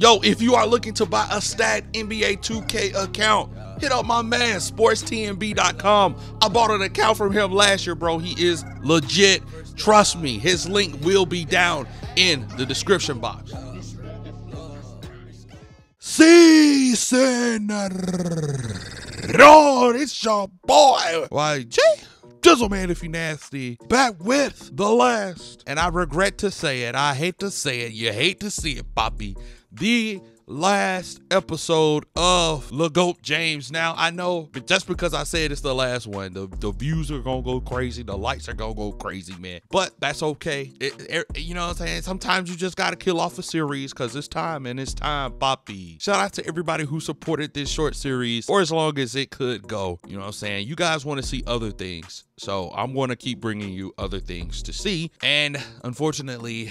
Yo, if you are looking to buy a stat NBA 2K account, hit up my man, sportstnb.com. I bought an account from him last year, bro. He is legit. Trust me, his link will be down in the description box. See, Senator. It's your boy. Why, Jay? Gizzle man, if you nasty, back with the last, and I regret to say it, I hate to say it, you hate to see it, Poppy, the last episode of LeGoat James. Now, I know, but just because I said it's the last one, the, the views are gonna go crazy, the lights are gonna go crazy, man. But that's okay. It, it, you know what I'm saying? Sometimes you just gotta kill off a series because it's time and it's time, Poppy. Shout out to everybody who supported this short series for as long as it could go. You know what I'm saying? You guys want to see other things. So I'm going to keep bringing you other things to see. And unfortunately,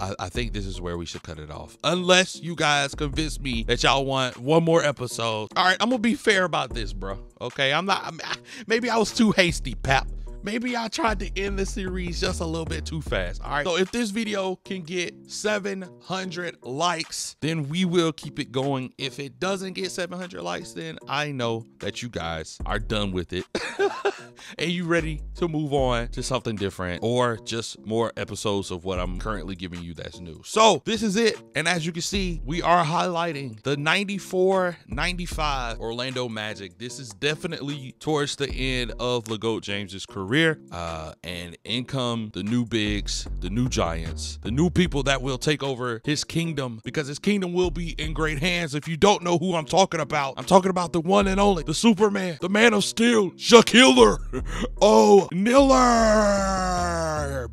I, I, think this is where we should cut it off. Unless you guys convince me that y'all want one more episode. All right, I'm gonna be fair about this, bro. Okay, I'm not. I'm, maybe I was too hasty, Pap maybe I tried to end the series just a little bit too fast. All right. So if this video can get 700 likes, then we will keep it going. If it doesn't get 700 likes, then I know that you guys are done with it and you ready to move on to something different or just more episodes of what I'm currently giving you that's new. So this is it. And as you can see, we are highlighting the 94 95 Orlando Magic. This is definitely towards the end of LeGoat James's career career. Uh, and in come the new bigs, the new giants, the new people that will take over his kingdom because his kingdom will be in great hands. If you don't know who I'm talking about, I'm talking about the one and only, the Superman, the Man of Steel, Shaquille Oh, Niller.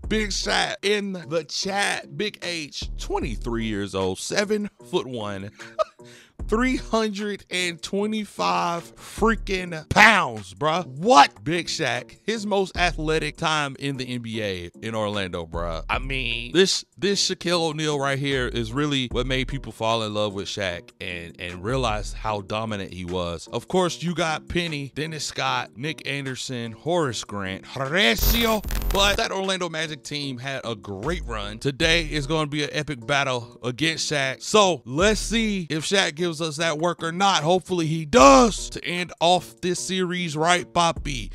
Big shot in the chat. Big H, 23 years old, seven foot one. 325 freaking pounds, bruh. What? Big Shaq, his most athletic time in the NBA in Orlando, bruh. I mean, this this Shaquille O'Neal right here is really what made people fall in love with Shaq and and realize how dominant he was. Of course, you got Penny, Dennis Scott, Nick Anderson, Horace Grant, Horacio, but that Orlando Magic team had a great run. Today is going to be an epic battle against Shaq. So let's see if Shaq gives us that work or not. Hopefully he does to end off this series right, Poppy.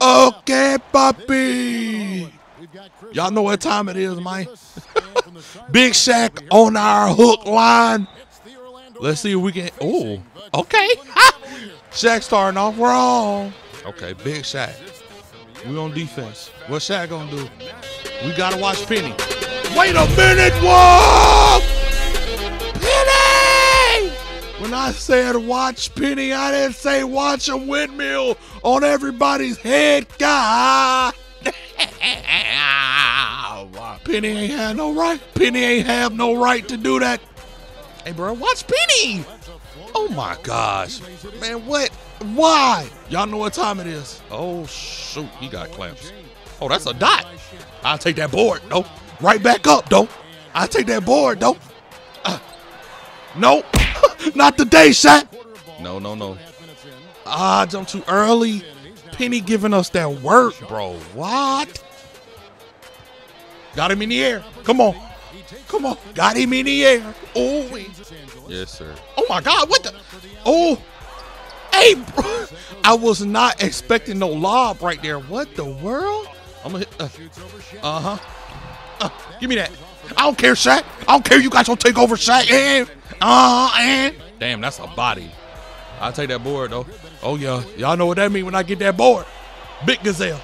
Okay, Poppy. Y'all know what time it is, man. Big Shaq on our hook line. Let's see if we can. Oh, okay. Shaq starting off wrong. Okay, big Shaq. We on defense. What Shaq gonna do? We gotta watch Penny. Wait a minute, whoa! Penny! When I said watch Penny, I didn't say watch a windmill on everybody's head. God. Penny ain't had no right. Penny ain't have no right to do that. Hey, bro, watch Penny. Oh my gosh, man, what? Why? Y'all know what time it is. Oh, shoot. He got clamps. Oh, that's a dot. I'll take that board, though. Right back up, though. I'll take that board, though. Uh, no. Not today, Shaq. No, no, no. Ah, jumped too early. Penny giving us that work, bro. What? Got him in the air. Come on. Come on. Got him in the air. Oh, yes, sir. Oh, my God. What the? Oh. Hey, bro. I was not expecting no lob right there. What the world? I'm gonna hit. Uh huh. Uh, give me that. I don't care, Shaq. I don't care. You guys don't take over, Shaq. And uh and damn, that's a body. I'll take that board though. Oh yeah, y'all know what that mean when I get that board. Big gazelle.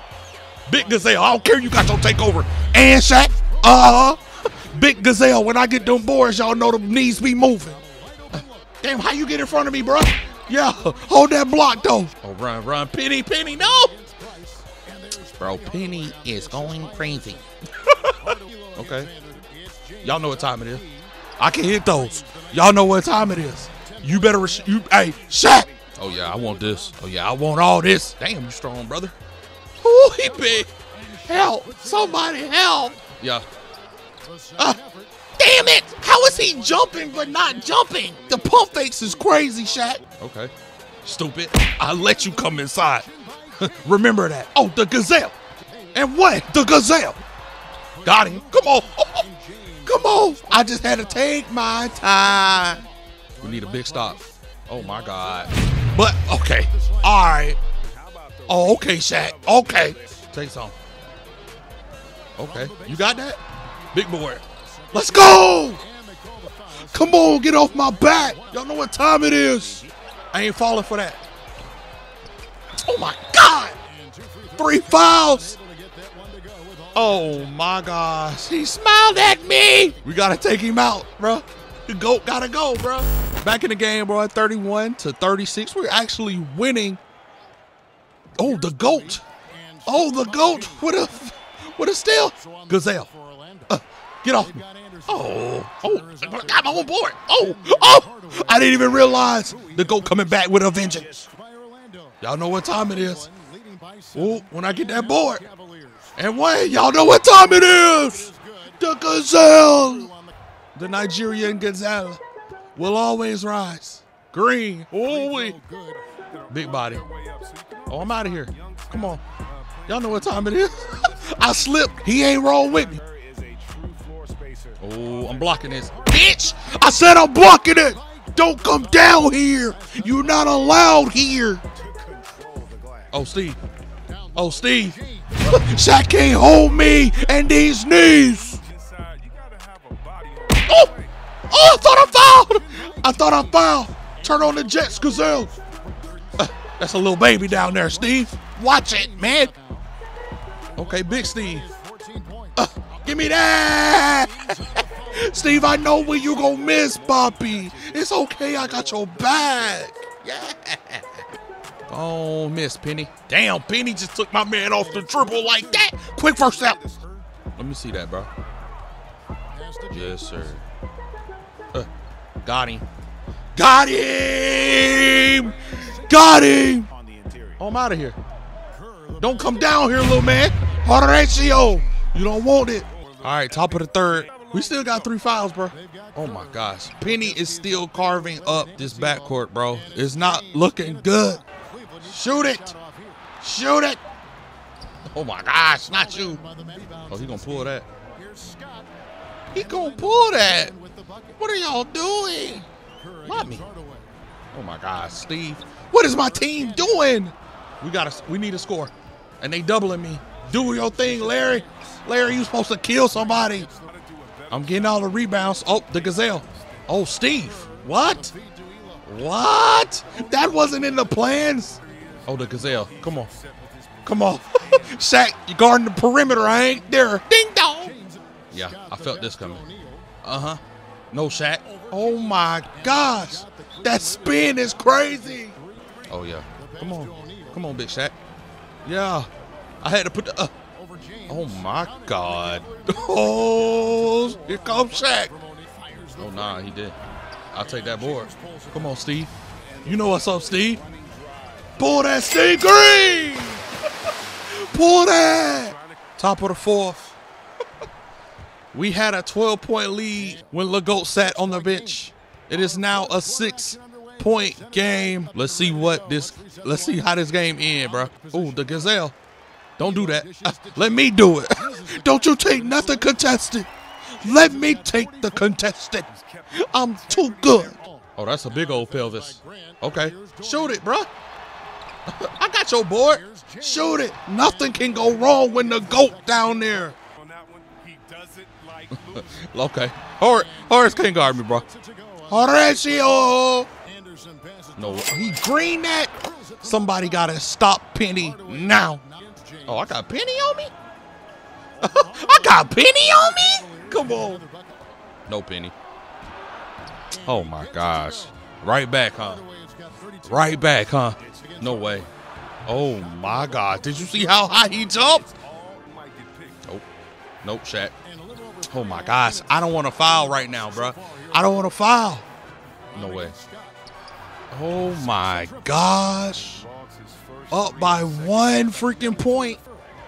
Big gazelle. I don't care. You got your takeover. And Shaq. Uh huh. Big gazelle. When I get them boards, y'all know the knees be moving. Damn, how you get in front of me, bro? Yeah, hold that block though. Oh, run, run, Penny, Penny, no. Bro, Penny is going crazy. okay. Y'all know what time it is. I can hit those. Y'all know what time it is. You better, you, hey, Shaq. Oh yeah, I want this. Oh yeah, I want all this. Damn, you strong, brother. Ooh, he big. Help! Somebody help! Yeah. Uh, Damn it! How is he jumping but not jumping? The pump fakes is crazy, Shaq. Okay. Stupid. I let you come inside. Remember that. Oh, the gazelle. And what? The gazelle. Got him. Come on. Come on. I just had to take my time. We need a big stop. Oh my God. But okay. All right. Oh, okay, Shaq. Okay. Take some. Okay. You got that? Big boy. Let's go. Come on, get off my back. Y'all know what time it is. I ain't falling for that. Oh my God. Three fouls. Oh my gosh. He smiled at me. We gotta take him out, bro. The GOAT gotta go, bro. Back in the game, bro, 31 to 36. We're actually winning. Oh, the GOAT. Oh, the GOAT. What a what a steal. Gazelle. Uh, get off me. Oh, oh, I got my own board. Oh, oh, I didn't even realize the GOAT coming back with a vengeance. Y'all know what time it is. Oh, when I get that board. And wait, y'all know what time it is. The Gazelle. The Nigerian Gazelle will always rise. Green. Oh, wait. Big body. Oh, I'm out of here. Come on. Y'all know what time it is. I slipped. He ain't roll with me. Oh, I'm blocking this. Bitch! I said I'm blocking it! Don't come down here! You're not allowed here! Oh, Steve. Oh, Steve. Shaq can't hold me and these knees! I thought I fouled! Turn on the Jets, Gazelle! Uh, that's a little baby down there, Steve. Watch it, man. Okay, Big Steve. Uh, give me that! Steve, I know where you gonna miss, Poppy. It's okay, I got your back. Yeah. Oh, miss Penny. Damn, Penny just took my man off the dribble like that. Quick first out. Let me see that, bro. Yes, sir. Uh, got him. Got him! Got him! Oh, I'm out of here. Don't come down here, little man. Horatio. You don't want it. All right, top of the third. We still got three fouls, bro. Oh my gosh. Penny is still carving up this backcourt, bro. It's not looking good. Shoot it. Shoot it. Oh my gosh, not you. Oh, he gonna pull that. He gonna pull that. What are y'all doing? Oh my God, Steve. What is my team doing? We gotta we need a score. And they doubling me. Do your thing, Larry. Larry, you supposed to kill somebody. I'm getting all the rebounds. Oh, the gazelle. Oh, Steve. What? What? That wasn't in the plans. Oh, the gazelle. Come on. Come on. Shaq, you guarding the perimeter. I ain't there. Ding dong. Yeah, I felt this coming. Uh huh. No, Shaq. Oh my gosh. That spin is crazy. Oh, yeah. Come on. Come on, big Shaq. Yeah. I had to put the. Uh, oh my God. Oh, here comes Shaq. Oh, nah, he did. I'll take that board. Come on, Steve. You know what's up, Steve. Pull that, Steve Green. Pull that. Top of the fourth. We had a 12 point lead when LeGoat sat on the bench. It is now a six point game. Let's see what this, let's see how this game end, bro. Oh, the Gazelle. Don't do that. Uh, let me do it. Don't you take nothing contested. Let me take the contested. I'm too good. Oh, that's a big old pelvis. Okay. Shoot it, bro. I got your board. Shoot it. Nothing can go wrong when the goat down there. okay. Horace, Horace can't guard me, bro. Horatio. No, he green that. Somebody got to stop Penny now. Oh, I got Penny on me? I got Penny on me? Come on. No Penny. Oh my gosh. Right back, huh? Right back, huh? No way. Oh my God. Did you see how high he jumped? Nope. Nope, Shaq. Oh my gosh. I don't want to foul right now, bro. I don't want to foul. No way. Oh my gosh. Up by one freaking point.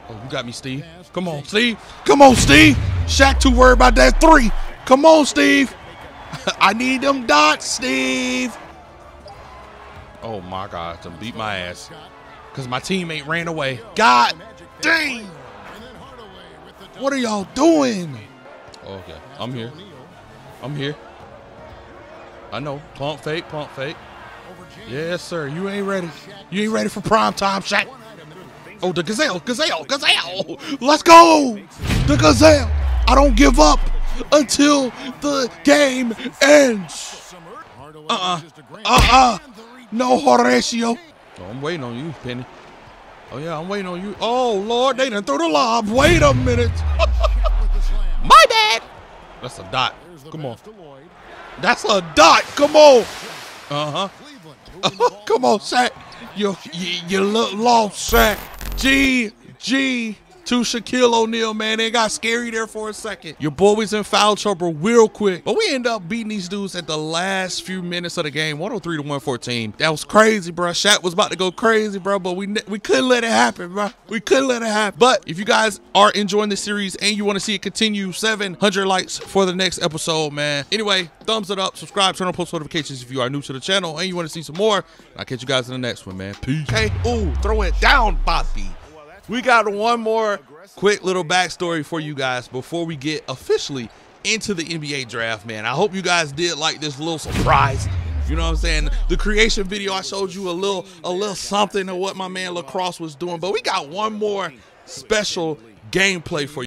Oh, you got me, Steve. Come on, Steve. Come on, Steve. Shaq too worried about that three. Come on, Steve. I need them dots, Steve. Oh my God, to beat my ass. Because my teammate ran away. God dang! What are y'all doing? Okay, I'm here. I'm here. I know. Pump fake, pump fake. Yes, sir. You ain't ready. You ain't ready for prime time, Shaq. Oh, the gazelle, gazelle, gazelle. Let's go. The gazelle. I don't give up until the game ends. Uh-uh. Uh-uh. No Horatio. Oh, I'm waiting on you, Penny. Oh, yeah, I'm waiting on you. Oh, Lord, they done threw the lob. Wait a minute. That's a dot. Come on. That's a dot. Come on. Uh-huh. Come on, Shaq. You, you, you look lost, Shaq. G, G to Shaquille O'Neal, man. They got scary there for a second. Your boy was in foul trouble real quick. But we end up beating these dudes at the last few minutes of the game, 103 to 114. That was crazy, bro. Shaq was about to go crazy, bro, but we we couldn't let it happen, bro. We couldn't let it happen. But if you guys are enjoying the series and you want to see it continue, 700 likes for the next episode, man. Anyway, thumbs it up, subscribe, turn on post notifications if you are new to the channel and you want to see some more. I'll catch you guys in the next one, man. Peace. Ooh, throw it down, Bobby. We got one more quick little backstory for you guys before we get officially into the NBA draft, man. I hope you guys did like this little surprise. You know what I'm saying? The creation video, I showed you a little a little something of what my man Lacrosse was doing, but we got one more special gameplay for you.